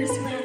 this way.